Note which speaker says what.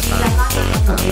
Speaker 1: 十
Speaker 2: 一